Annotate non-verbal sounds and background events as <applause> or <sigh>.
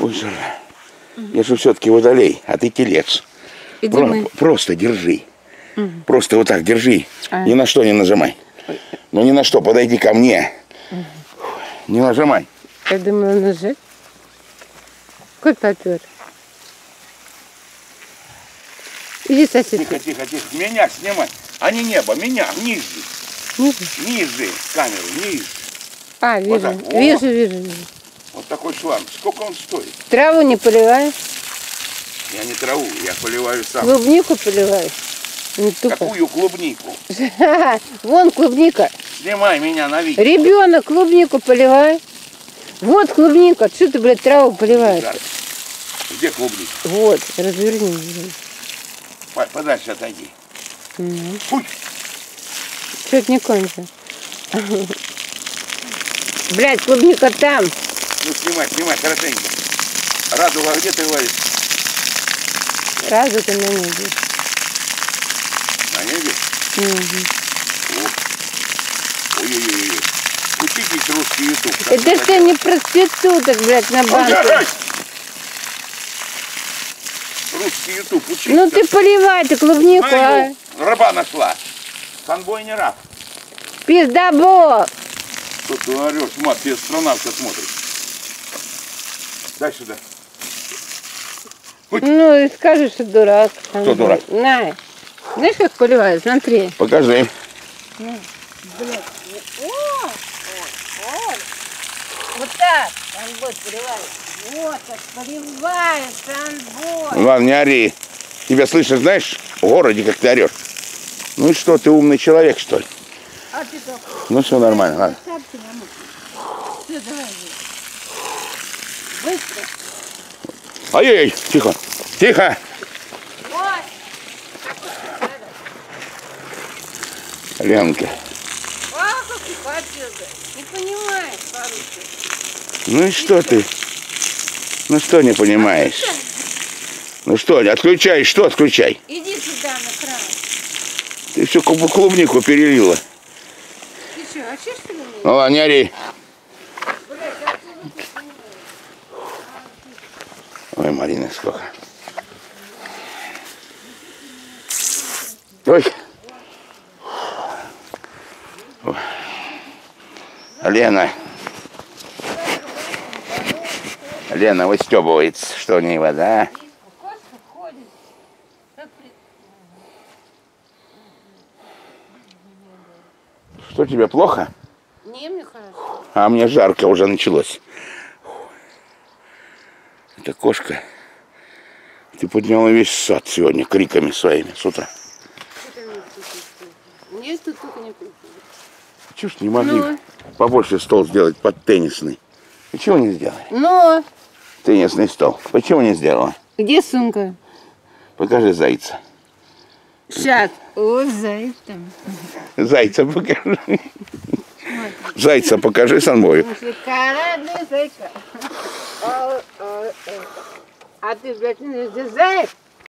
Ой, жара. Я же все-таки водолей, а ты телец. Иди Про- мы. Просто держи. Просто вот так держи. А. Ни на что не нажимай. Ну ни на что, подойди ко мне. Не нажимай. Я думала нажать. Какой попер? Иди сосед. Тихо, тихо, тихо. Меня снимай. А не небо, меня, ниже. Ниже. Ниже камеру, ниже. А, вижу. так. О. Вижу, вижу, вижу. Такой шланг. Сколько он стоит? Траву не поливаешь, Я не траву, я поливаю сам. клубнику. Ну, тупо. Какую клубнику? <laughs> Вон клубника. Снимай меня на видео. Ребенок клубнику поливает. Вот клубника. Что ты, блядь, траву поливаешь? Где клубника? Вот, разверни. По- Подальше отойди. Фуй. Что-то не кончил. <laughs> Блядь, клубника там. Ну снимай, снимай, хорошенько. Радуга, где ты говоришь? Разу ты на небе. На небе? Мгм. Ой-ой-ой. Учитесь русский ютуб. Это что не проституток, блядь, на делать. банке. Русский ютуб, учитесь. Ну ты поливай ты клубнику, а. Ну, раба нашла. Конвой не раб. Пиздобол. Что ты орешь, мать, тебе страна все смотрит. Дай сюда. Ну и скажешь, что дурак. Кто дурак? На. Знаешь, как поливают? Смотри. Покажи. Вот так анбой поливают. Вот как поливают анбой. Ладно, не ори. Тебя слышишь, знаешь, в городе, как ты орешь. Ну и что, ты умный человек, что ли? А ты как? Ну все нормально, ладно. Шапки намокли. Все, давай. Быстро. Ай-яй, тихо, тихо. Вот. Ленка. А, как ты попил Не понимаешь по-русски. Ну и что ты? Ну что не понимаешь? Ну что, отключай, что отключай? Иди сюда на кран. Ты всю клуб- клубнику перелила. Ты что, вообще что ли? Ну ладно, не ори. Блядь, отсюда ты снимаешь. Ой, Марина, сколько. Ой. Ой. Лена. Лена выстебывается, что у ней вода. Что тебе плохо? Не, мне хорошо. А мне жарко уже началось. Это кошка. Ты подняла весь сад сегодня криками своими с утра. Мне тут только не ж не могли Ну? побольше стол сделать под теннисный? Почему не сделали? Но, Теннисный стол. Почему не сделала? где сумка? Покажи зайца. Сейчас. О, заяц там. Зайца покажи. Зайца покажи Санбою. Шикарный зайка. О, о, о. А ты, блядь, не знаешь, где заяц?